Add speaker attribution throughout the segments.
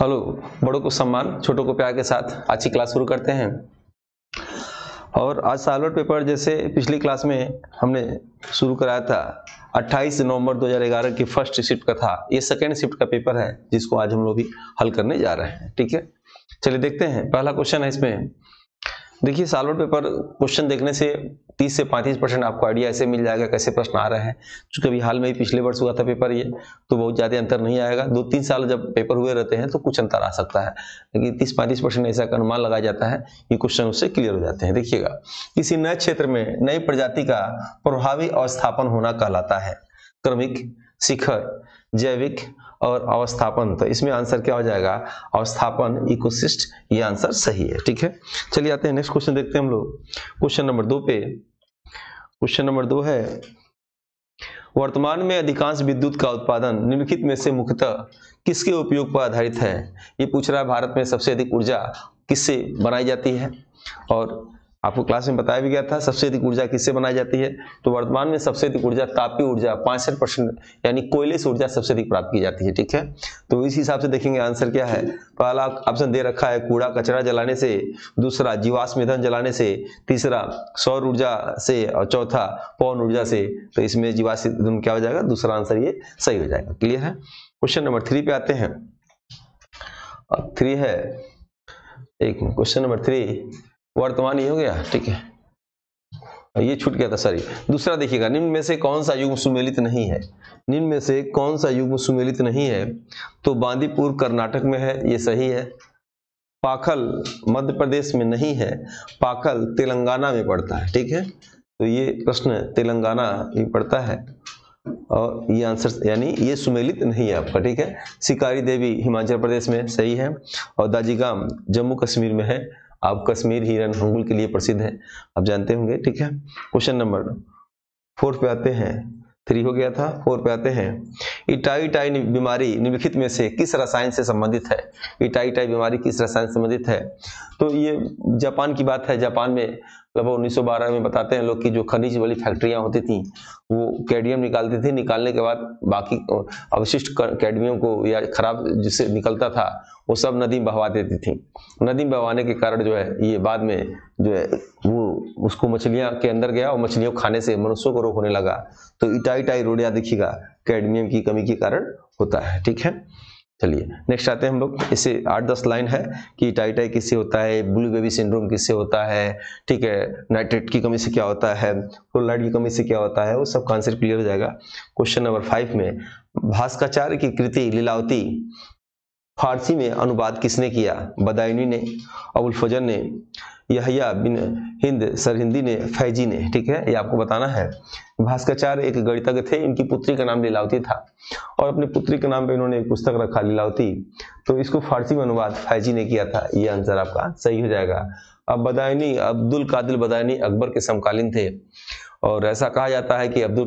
Speaker 1: Hello, बड़ों को सम्मान, छोटों को प्यार के साथ आज की क्लास शुरू करते हैं। और आज सालवर पेपर जैसे पिछली क्लास में हमने शुरू कराया था 28 नवंबर 2011 की फ़र्स्ट शिफ्ट का था। ये सेकेंड शिफ्ट का पेपर है, जिसको आज हम लोग भी हल करने जा रहे हैं, ठीक है? चलिए देखते हैं, पहला क्वेश्चन है इसमें। देखिए सालोर पेपर क्वेश्चन देखने से 30 से 35 परसेंट आपको आइडिया ऐसे मिल जाएगा कैसे प्रश्न आ रहे हैं। चूँकि अभी हाल में ही पिछले वर्ष हुआ था पेपर ये तो बहुत ज़्यादा अंतर नहीं आएगा। दो तीन साल जब पेपर हुए रहते हैं तो कुछ अंतर आ सकता है। लेकिन तीस पैंतीस परसेंट ऐसा अनुमान लगाया जाता है ये क्वेश्चन उससे क्लियर हो जाते हैं। देखिएगा, किसी नए क्षेत्र में नई प्रजाति का प्रभावी अवस्थापन होना कहलाता है। क्रमिक, शिखर, जैविक और अवस्थापन। तो इसमें आंसर क्या हो जाएगा? अवस्थापन, इकोसिस्ट, ये आंसर सही है, ठीक है? चलिए आते हैं, नेक्स्ट क्वेश्चन देखते हैं हम लोग। क्वेश्चन नंबर दो पे, क्वेश्चन नंबर दो है, वर्तमान में अधिकांश विद्युत का उत्पादन निम्नलिखित में से मुख्यतः किसके उपयोग पर आधारित है? ये पूछ रहा है, भारत में सबसे अधिक ऊर्जा किससे बनाई जाती है? और आपको क्लास में बताया भी गया था, सबसे अधिक ऊर्जा किससे बनाई जाती है? तो वर्तमान में सबसे अधिक ऊर्जा तापीय ऊर्जा, पांसठ परसेंट यानी कोयले से ऊर्जा सबसे अधिक प्राप्त की जाती है, ठीक है? तो इस हिसाब से देखेंगे आंसर क्या है। पहला ऑप्शन दे रखा है कूड़ा कचरा जलाने से, दूसरा जीवाश्म ईंधन जलाने से, तीसरा सौर ऊर्जा से और चौथा पवन ऊर्जा से। तो इसमें जीवाश्म ईंधन क्या हो जाएगा? दूसरा आंसर ये सही हो जाएगा क्लियर है? क्वेश्चन नंबर थ्री पे आते हैं। थ्री है। एक क्वेश्चन नंबर थ्री वर्तमान ही हो गया, ठीक है। ये छूट गया था सॉरी दूसरा देखिएगा, निम्न में से कौन सा युग सुमेलित नहीं है? निम्न में से कौन सा युग सुमेलित नहीं है? तो बांदीपुर कर्नाटक में है, ये सही है। पाखल मध्य प्रदेश में नहीं है, पाखल तेलंगाना में पड़ता है, ठीक है। तो ये प्रश्न तेलंगाना में पड़ता है। और ये आंसर, यानी ये सुमेलित नहीं है आपका, ठीक है। शिकारी देवी हिमाचल प्रदेश में सही है, और दाजीगाम जम्मू कश्मीर में है आप कश्मीर हिरन हंगुल के लिए प्रसिद्ध है। आप जानते होंगे, ठीक है? क्वेश्चन नंबर फोर्थ पे आते हैं। थ्री हो गया था फोर पे आते हैं। इटाई टाई बीमारी निम्नलिखित में से किस रसायन से संबंधित है? इटाई टाई बीमारी किस रसायन से संबंधित है? तो ये जापान की बात है। जापान में लगभग उन्नीस सौ बारह में बताते हैं लोग कि जो खनिज वाली फैक्ट्रियाँ होती थी, वो कैडमियम निकालती थी। निकालने के बाद बाकी अवशिष्ट कैडमियम को या खराब जिससे निकलता था, वो सब नदी में बहवा देती थी। नदी में बहवाने के कारण जो है, ये बाद में जो है, वो उसको मछलियाँ के अंदर गया और मछलियों को खाने से मनुष्यों को रोग होने लगा। तो इटाई टाई रोडिया देखिएगा कैडमियम की कमी के कारण होता है। ठीक है? चलिए नेक्स्ट आते हैं हम लोग। इसे आठ दस लाइन है कि टाइटाई किससे होता है ब्लू बेबी सिंड्रोम किससे होता है, ठीक है नाइट्रेट की कमी से क्या होता है फ्लोराइड की कमी से क्या होता है, वो सब का आंसर क्लियर हो जाएगा। क्वेश्चन नंबर फाइव में भास्काचार्य की कृति लीलावती फारसी में अनुवाद किसने किया? बदायनी ने, अबुल फजर ने, यहया बिन हिंद, सरहिंदी ने, फैजी ने, ठीक है? ये आपको बताना है। भास्करचार्य एक गणितज्ञ थे, इनकी पुत्री का नाम लीलावती था और अपनी पुत्री के नाम पे इन्होंने एक पुस्तक रखा, लीलावती। तो इसको फारसी में अनुवाद फैजी ने किया था। ये आंसर आपका सही हो जाएगा। अब बदायनी, अब्दुल कादिल बदायनी अकबर के समकालीन थे। और ऐसा कहा जाता है कि अब्दुल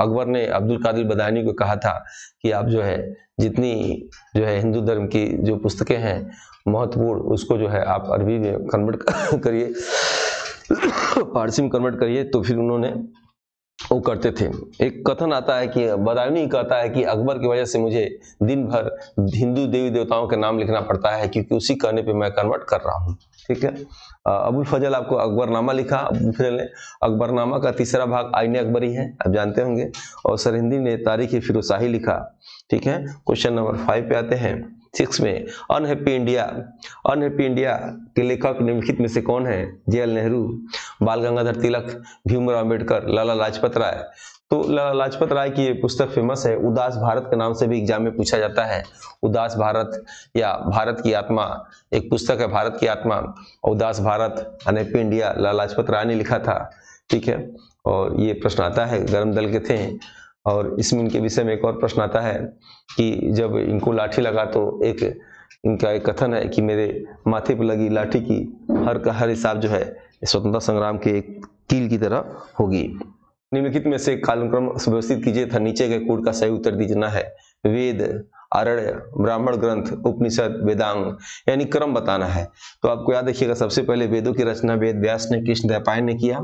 Speaker 1: अकबर ने अब्दुल कादिर बदानी को कहा था कि आप जो है, जितनी जो है हिंदू धर्म की जो पुस्तकें हैं, महत्वपूर्ण, उसको जो है आप अरबी में कन्वर्ट करिए फारसी में कन्वर्ट करिए तो फिर उन्होंने वो करते थे। एक कथन आता है कि, बदायनी कहता है कि अकबर की वजह से मुझे दिन भर हिंदू देवी देवताओं के नाम लिखना पड़ता है क्योंकि उसी कहने पे मैं कन्वर्ट कर रहा हूँ। ठीक है? अबुल फजल आपको अकबरनामा लिखा। अबुल फजल ने अकबरनामा का तीसरा भाग आईन अकबरी है आप जानते होंगे। और सरहिंदी ने तारीख फिरोशाही लिखा। ठीक है? क्वेश्चन नंबर फाइव पे आते हैं। सिक्स में अनहैप्पी इंडिया अनहैप्पी इंडिया के लेखक निम्नलिखित में से कौन है? जवाहरलाल नेहरू बाल गंगाधर तिलक, भीमराव अंबेडकर लाला लाजपत राय। तो लाला लाजपत राय की ये पुस्तक फ़ेमस है, उदास भारत के नाम से भी एग्ज़ाम में पूछा जाता है। उदास भारत या भारत की आत्मा, एक पुस्तक है भारत की आत्मा। उदास भारत अनहैप्पी इंडिया लाला लाजपत राय ने लिखा था। ठीक है? और ये प्रश्न आता है, गर्म दल के थे। और इसमें इनके विषय में एक और प्रश्न आता है कि जब इनको लाठी लगा तो एक, इनका एक कथन है कि मेरे माथे पर लगी लाठी की हर का, हर हिसाब जो है, स्वतंत्रता संग्राम के एक कील की तरह होगी। निम्नलिखित में से कालक्रम व्यवस्थित कीजिए था, नीचे के कूट का सही उत्तर दीजना है। वेद, आरण्य, ब्राह्मण ग्रंथ, उपनिषद, वेदांग, यानी क्रम बताना है। तो आपको याद रखिएगा, सबसे पहले वेदों की रचना वेद व्यास ने, कृष्ण द्वैपायन ने किया।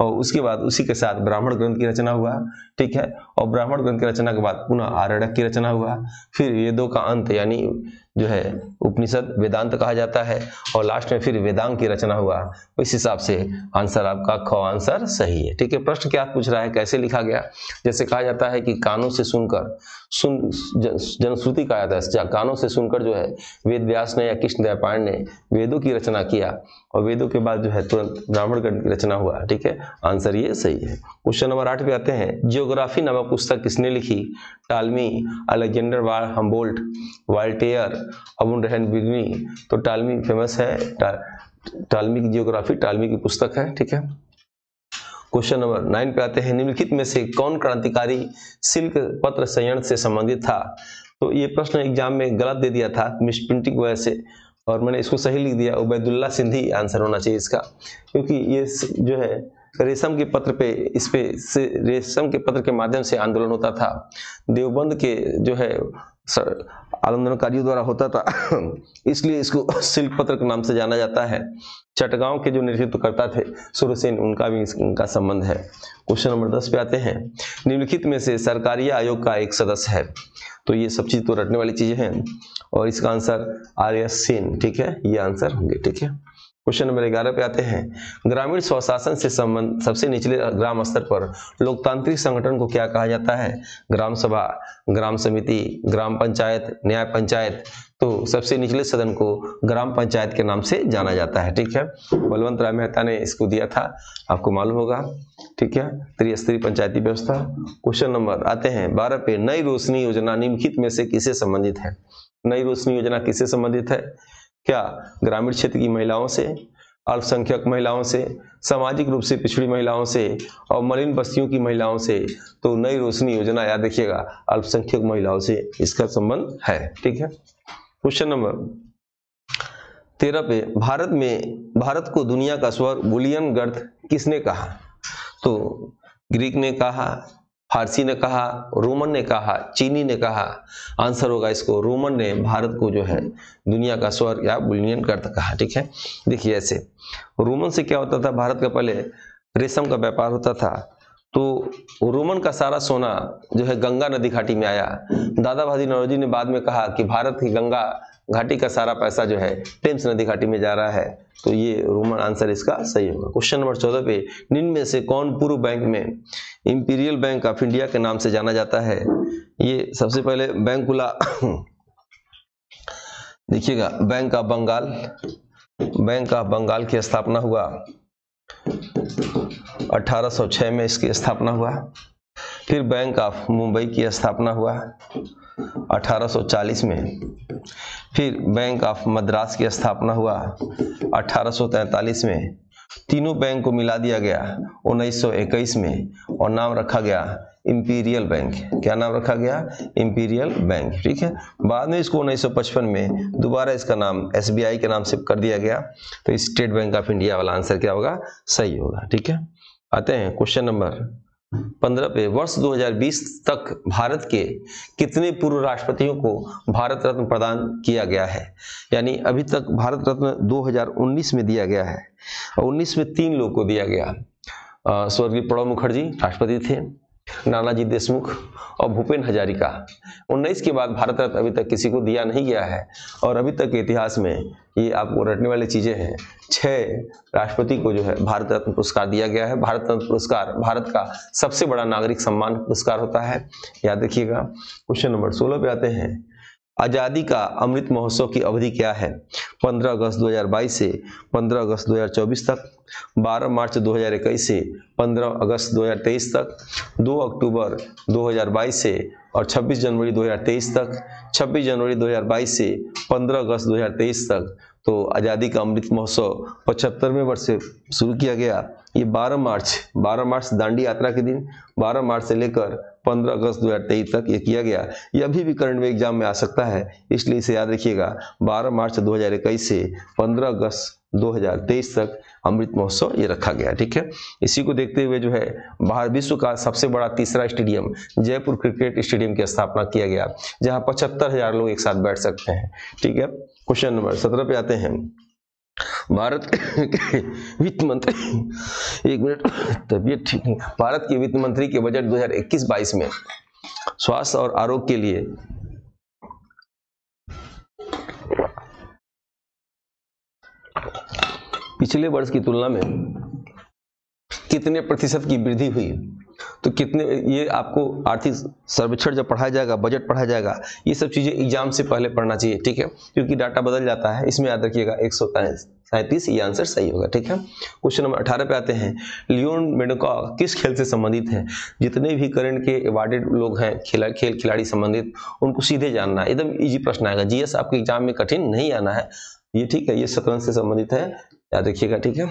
Speaker 1: और उसके बाद उसी के साथ ब्राह्मण ग्रंथ की रचना हुआ, ठीक है? और ब्राह्मण ग्रंथ की रचना के बाद पुनः आरण्यक की रचना हुआ। फिर वेदों का अंत, यानी जो है, उपनिषद वेदांत कहा जाता है और लास्ट में फिर वेदांग की रचना हुआ। इस हिसाब से आंसर आपका ख आंसर सही है। ठीक है, प्रश्न क्या पूछ रहा है, कैसे लिखा गया? जैसे कहा जाता है कि कानों से सुनकर, सुन जनश्रुति कहा जाता है कानों से सुनकर जो है, वेद व्यास ने या कृष्ण दयापायन ने वेदों की रचना किया और वेदों के बाद जो है तुरंत ब्राह्मण गण की रचना हुआ। ठीक है आंसर ये सही है। क्वेश्चन नंबर आठ पे आते हैं। जियोग्राफी नामक पुस्तक किसने लिखी? Ptolemy, Alexander von Humboldt, Voltaire अबुन रहन बिगनी तो टालमी फ़ेमस है टा, टालमी की जियोग्राफी टालमी की पुस्तक है ठीक है? क्वेश्चन नंबर नाइन पे आते हैं निम्नलिखित में से कौन क्रांतिकारी सिल्क पत्र संयंत्र से संबंधित था? तो ये प्रश्न एग्ज़ाम में गलत दे दिया था मिस प्रिंटिंग वजह से और मैंने इसको सही लिख दिया उबैदुल्ला सिंधी आंसर होना चाहिए इसका क्योंकि ये जो है रेशम के पत्र पे, इस पे रेशम के पत्र के माध्यम से आंदोलन होता था। देवबंद के जो है आंदोलनकारियों द्वारा होता था। इसलिए इसको सिल्क पत्र के नाम से जाना जाता है। चटगांव के जो नेतृत्व करता थे सूर्यसेन उनका भी उनका संबंध है। क्वेश्चन नंबर दस पे आते हैं। निम्नलिखित में से सरकारी आयोग का एक सदस्य है। तो ये सब चीज़ तो रटने वाली चीज़ें हैं। और इसका आंसर आर एस सेन ठीक है? ये आंसर होंगे, ठीक है? क्वेश्चन नंबर ग्यारह पे आते हैं। ग्रामीण स्वशासन से संबंध, सबसे निचले ग्राम स्तर पर लोकतांत्रिक संगठन को क्या कहा जाता है? ग्राम सभा, ग्राम समिति, ग्राम पंचायत, न्याय पंचायत। तो सबसे निचले सदन को ग्राम पंचायत के नाम से जाना जाता है, ठीक है? बलवंत राय मेहता ने इसको दिया था, आपको मालूम होगा, ठीक है? त्रिस्तरीय पंचायती व्यवस्था। क्वेश्चन नंबर आते हैं, बारह पे, नई रोशनी योजना निम्नलिखित में से किसे संबंधित है? नई रोशनी योजना किससे संबंधित है? क्या ग्रामीण क्षेत्र की महिलाओं से, अल्पसंख्यक महिलाओं से, सामाजिक रूप से पिछड़ी महिलाओं से और मलिन बस्तियों की महिलाओं से? तो नई रोशनी योजना याद रखिएगा, अल्पसंख्यक महिलाओं से इसका संबंध है, ठीक है? क्वेश्चन नंबर तेरह पे, भारत में, भारत को दुनिया का स्वर बुलियन गर्थ किसने कहा? तो ग्रीक ने कहा फारसी ने कहा, रोमन ने कहा, चीनी ने कहा। आंसर होगा इसको, रोमन ने भारत को जो है, दुनिया का स्वर या बुलियन करता कहा, ठीक है? देखिए ऐसे, रोमन से क्या होता था? भारत का पहले रेशम का व्यापार होता था। तो रोमन का सारा सोना जो है गंगा नदी घाटी में आया। दादा भाजी नौरोजी ने बाद में कहा कि भारत की गंगा घाटी का सारा पैसा जो है, टेम्स नदी घाटी में जा रहा है। तो ये रोमन आंसर इसका सही होगा। क्वेश्चन नंबर चौदह पे, निम्न में से कौन पूर्व बैंक में इंपीरियल बैंक ऑफ़ इंडिया के नाम से जाना जाता है? ये सबसे पहले बैंक खुला देखिएगा, bank of Bengal, bank of Bengal की स्थापना हुआ। 1806 में इसकी स्थापना हुआ। फिर बैंक ऑफ़ मुंबई की स्थापना हुआ। 1840 में। फिर बैंक ऑफ़ मद्रास की स्थापना हुआ 1843 में। तीनों बैंक को मिला दिया गया 1921 में और नाम रखा गया इंपीरियल बैंक। क्या नाम रखा गया? इंपीरियल बैंक, ठीक है? बाद में इसको 1955 में दोबारा इसका नाम एसबीआई के नाम से कर दिया गया। तो स्टेट बैंक ऑफ़ इंडिया वाला आंसर क्या होगा? सही होगा, ठीक है? आते हैं क्वेश्चन नंबर पंद्रह पे, वर्ष 2020 तक भारत के कितने पूर्व राष्ट्रपतियों को भारत रत्न प्रदान किया गया है? यानी अभी तक भारत रत्न 2019 में दिया गया है और 19 में तीन लोग को दिया गया। स्वर्गीय प्रणब मुखर्जी राष्ट्रपति थे। नानाजी देशमुख और भूपेन हजारिका। 19 के बाद भारत रत्न अभी तक किसी को दिया नहीं गया है और अभी तक के इतिहास में ये आपको रटने वाली चीज़ें हैं। छह राष्ट्रपति को जो है भारत रत्न पुरस्कार दिया गया है। भारत रत्न पुरस्कार भारत का सबसे बड़ा नागरिक सम्मान पुरस्कार होता है। याद रखिएगा, क्वेश्चन नंबर सोलह पे आते हैं। आज़ादी का अमृत महोत्सव की अवधि क्या है? 15 अगस्त 2022 से 15 अगस्त 2024 तक 12 मार्च 2021 से 15 अगस्त 2023 तक 2 अक्टूबर 2022 से और 26 जनवरी 2023 तक 26 जनवरी 2022 से 15 अगस्त 2023 तक। तो आज़ादी का अमृत महोत्सव पचहत्तरवें वर्ष से शुरू किया गया। ये 12 मार्च 12 मार्च दांडी यात्रा के दिन 12 मार्च से लेकर 15 अगस्त 2023 तक ये किया गया। ये अभी भी करंट में एग्ज़ाम में आ सकता है, इसलिए इसे याद रखिएगा। 12 मार्च 2021 से 15 अगस्त 2023 तक अमृत महोत्सव ये रखा गया, ठीक है? इसी को देखते हुए जो है, बाहर विश्व का सबसे बड़ा तीसरा स्टेडियम, जयपुर क्रिकेट स्टेडियम की स्थापना किया गया, जहाँ पचहत्तर हज़ार लोग एक साथ बैठ सकते हैं, ठीक है? क्वेश्चन नंबर सत्रह पे आते हैं। भारत के वित्त मंत्री, एक मिनट, तबियत ठीक नहीं। भारत के वित्त मंत्री के बजट 2021-22 में स्वास्थ्य और आरोग्य के लिए पिछले वर्ष की तुलना में कितने प्रतिशत की वृद्धि हुई? तो कितने, ये आपको आर्थिक सर्वेक्षण जब पढ़ाया जाएगा बजट पढ़ाया जाएगा, ये सब चीज़ें एग्ज़ाम से पहले पढ़ना चाहिए, ठीक है? क्योंकि डाटा बदल जाता है, इसमें याद रखिएगा, एक सौ सैंतीस ये आंसर सही होगा, ठीक है? क्वेश्चन नंबर अठारह पे आते हैं। लियोन मेडोका किस खेल से संबंधित है? जितने भी करंट के अवार्डेड लोग हैं, खेला, खेल खिलाड़ी संबंधित, उनको सीधे जानना है। एकदम इजी प्रश्न आएगा जीएस आपके एग्ज़ाम में कठिन नहीं आना है। ये ठीक है, ये शतरंज से संबंधित है, याद रखिएगा, ठीक है?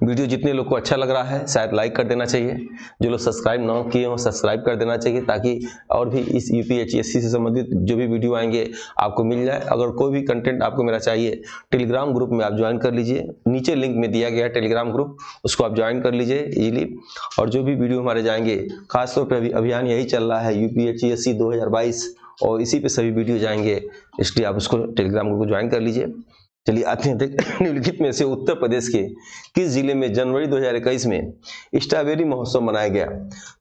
Speaker 1: वीडियो जितने लोग को अच्छा लग रहा है, शायद लाइक कर देना चाहिए। जो लोग सब्सक्राइब ना किए हो सब्सक्राइब कर देना चाहिए ताकि और भी इस यू पी से संबंधित जो भी वीडियो आएँगे, आपको मिल जाए। अगर कोई भी कंटेंट आपको मेरा चाहिए टेलीग्राम ग्रुप में आप ज्वाइन कर लीजिए। नीचे लिंक में दिया गया है टेलीग्राम ग्रुप उसको आप ज्वाइन कर लीजिए इजीली और जो भी वीडियो हमारे जाएँगे, खासतौर पर अभी अभियान यही चल रहा है यू पी और इसी पे सभी वीडियो जाएँगे, इसलिए आप उसको टेलीग्राम ग्रुप को ज्वाइन कर लीजिए। चलिए आते हैं निम्नलिखित में से उत्तर प्रदेश के किस ज़िले में जनवरी 2021 में स्ट्रॉबेरी महोत्सव मनाया गया?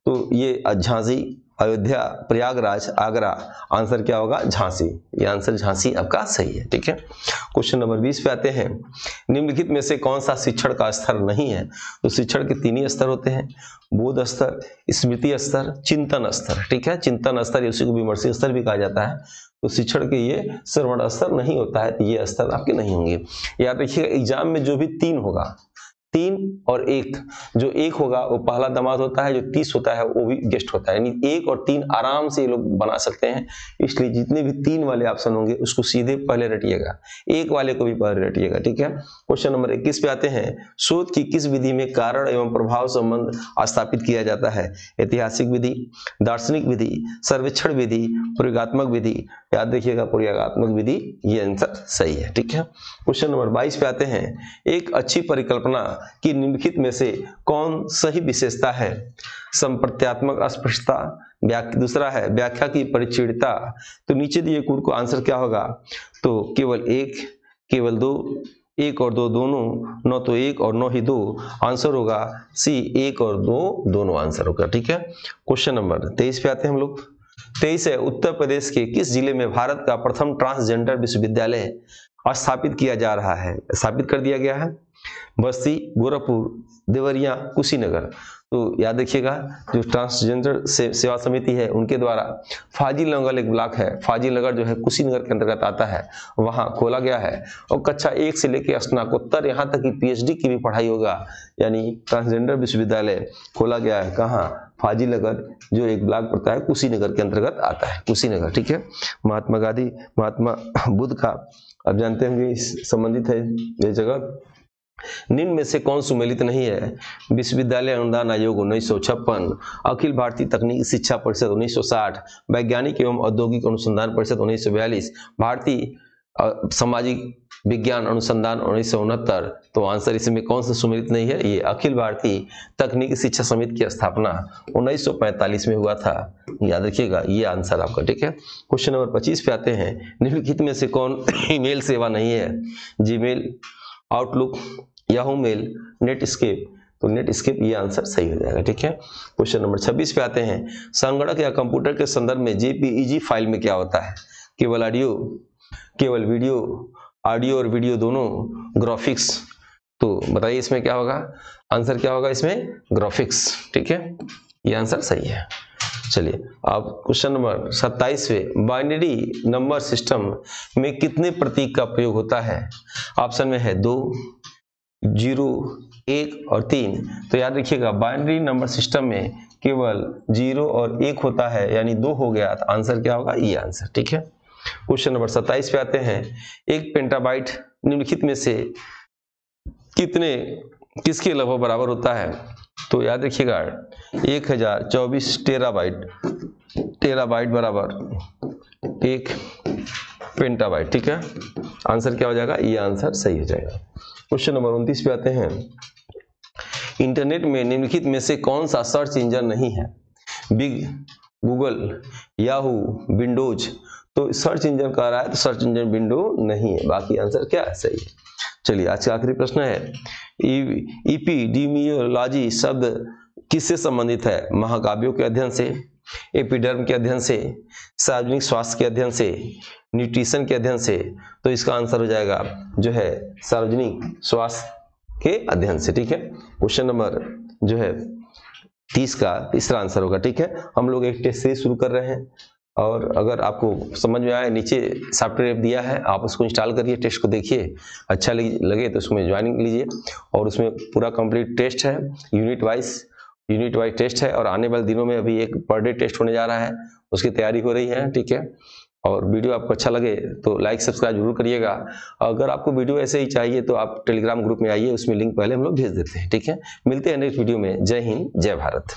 Speaker 1: तो ये झांसी अयोध्या, प्रयागराज, आगरा। आंसर क्या होगा? झांसी। ये आंसर झांसी आपका सही है, ठीक है? क्वेश्चन नंबर 20 पे आते हैं। निम्नलिखित में से कौन सा शिक्षण का स्तर नहीं है? तो शिक्षण के तीन ही स्तर होते हैं। बोध स्तर, स्मृति स्तर, चिंतन स्तर, ठीक है? चिंतन स्तर उसी को विमर्शी स्तर भी कहा जाता है। तो शिक्षण के ये श्रवण स्तर नहीं होता है ये स्तर आपके नहीं होंगे। याद रखिएगा, एग्ज़ाम में जो भी तीन होगा तीन और एक। जो एक होगा, वो पहला दमाद होता है, जो तीस होता है, वो भी गेस्ट होता है। यानी एक और तीन आराम से ये लोग बना सकते हैं। इसलिए जितने भी तीन वाले ऑप्शन होंगे उसको सीधे पहले रटिएगा। एक वाले को भी पहले रटिएगा, ठीक है? क्वेश्चन नंबर इक्कीस पे आते हैं? शोध की किस विधि में कारण एवं प्रभाव संबंध स्थापित किया जाता है? ऐतिहासिक विधि, दार्शनिक विधि, सर्वेक्षण विधि, प्रयोगात्मक विधि। याद रखिएगा, प्रयोगात्मक विधि, ये आंसर सही है, ठीक है? क्वेश्चन नंबर बाईस पे आते हैं। एक अच्छी परिकल्पना की निम्नलिखित में से कौन सही विशेषता है? संप्रत्यात्मक अस्पष्टता दूसरा है, व्याख्या की परिचिड़ता तो नीचे दिए कूट को आंसर क्या होगा? तो केवल एक, केवल दो, एक और दो दोनों, न तो एक और नौ ही दो, आंसर होगा सी, एक और दो, दोनों आंसर होगा, ठीक है? क्वेश्चन नंबर तेईस पे आते हैं हम लोग। तेईस है, उत्तर प्रदेश के किस ज़िले में भारत का प्रथम ट्रांसजेंडर विश्वविद्यालय स्थापित किया जा रहा है? स्थापित कर दिया गया है। बस्ती गोरखपुर देवरिया कुशीनगर। तो याद रखिएगा जो ट्रांसजेंडर से, सेवा समिति है उनके द्वारा फाजिल नगर एक ब्लॉक है। फाजिल नगर जो है कुशीनगर के अंतर्गत आता है। वहाँ खोला गया है। और कक्षा एक से लेकर स्नाकोत्तर यहाँ तक की पीएचडी की भी पढ़ाई होगा। यानी ट्रांसजेंडर विश्वविद्यालय खोला गया है। कहाँ? फाजिल नगर जो एक ब्लॉक पड़ता है कुशीनगर के अंतर्गत आता है। कुशीनगर ठीक है? महात्मा गांधी महात्मा बुद्ध का आप जानते होंगे संबंधित है ये जगह। निम्न में से कौन सुमेलित नहीं है? विश्वविद्यालय अनुदान आयोग उन्नीस अखिल भारतीय तकनीकी शिक्षा परिषद 1960 वैज्ञानिक एवं औद्योगिक अनुसंधान परिषद उन्नीस भारतीय सामाजिक विज्ञान अनुसंधान उन्नीस तो आंसर इसमें कौन सा सुमेलित नहीं है? ये अखिल भारतीय तकनीकी शिक्षा समिति की स्थापना 1945 में हुआ था। याद रखिएगा, ये आंसर आपका, ठीक है? क्वेश्चन नंबर 25 पे आते हैं। निम्नलिखित में से कौन ईमेल सेवा नहीं है? Gmail Outlook Yahoo mail Netscape तो नेट स्केप ये आंसर सही हो जाएगा, ठीक है? क्वेश्चन नंबर 26 पे आते हैं। संगणक या कंप्यूटर के संदर्भ में जेपीईजी फ़ाइल में क्या होता है? केवल ऑडियो, केवल वीडियो, ऑडियो और वीडियो दोनों ग्राफिक्स। तो बताइए इसमें क्या होगा? आंसर क्या होगा इसमें? ग्राफिक्स, ठीक है? ये आंसर सही है। चलिए, अब क्वेश्चन नंबर सत्ताईसवें। बाइनरी नंबर सिस्टम में कितने प्रतीक का प्रयोग होता है? ऑप्शन में है दो, ज़ीरो, एक और तीन। तो याद रखिएगा बाइनरी नंबर सिस्टम में केवल ज़ीरो और एक होता है, यानी दो हो गया तो आंसर क्या होगा? ये आंसर ठीक है? क्वेश्चन नंबर सत्ताईस पे आते हैं। एक पेंटाबाइट निम्नलिखित में से कितने, किसके लगभग बराबर होता है? तो याद रखिएगा एक हज़ार चौबीस टेराबाइट। टेराबाइट बराबर एक पेंटाबाइट, ठीक है? आंसर क्या हो जाएगा? ये आंसर सही हो जाएगा। क्वेश्चन नंबर उनतीस पे आते हैं। इंटरनेट में निम्नलिखित में से कौन सा सर्च इंजन नहीं है? Bing, Google, Yahoo, Windows. तो सर्च इंजन कह रहा है तो सर्च इंजन विंडो नहीं है। बाकी आंसर क्या है? सही है। चलिए, आज का आखिरी प्रश्न है। ईपीडीमियोलॉजी शब्द किससे संबंधित है? महाकाव्यों के अध्ययन से, एपिडर्म के अध्ययन से, सार्वजनिक स्वास्थ्य के अध्ययन से, न्यूट्रिशन के अध्ययन से। तो इसका आंसर हो जाएगा जो है सार्वजनिक स्वास्थ्य के अध्ययन से, ठीक है? क्वेश्चन नंबर जो है तीस का तीसरा आंसर होगा, ठीक है? हम लोग एक टेस्ट सीरीज़ शुरू कर रहे हैं और अगर आपको समझ में आए नीचे सॉफ्टवेयर दिया है, आप उसको इंस्टॉल करिए टेस्ट को देखिए। अच्छा लगे तो उसमें ज्वाइनिंग लीजिए और उसमें पूरा कंप्लीट टेस्ट है। Unit wise unit wise test है और आने वाले दिनों में अभी एक पर डे टेस्ट होने जा रहा है। उसकी तैयारी हो रही है, ठीक है? और वीडियो आपको अच्छा लगे तो लाइक सब्सक्राइब ज़रूर करिएगा। अगर आपको वीडियो ऐसे ही चाहिए तो आप टेलीग्राम ग्रुप में आइए, उसमें लिंक पहले हम लोग भेज देते हैं, ठीक है? मिलते हैं नेक्स्ट वीडियो में। जय हिंद, जय भारत।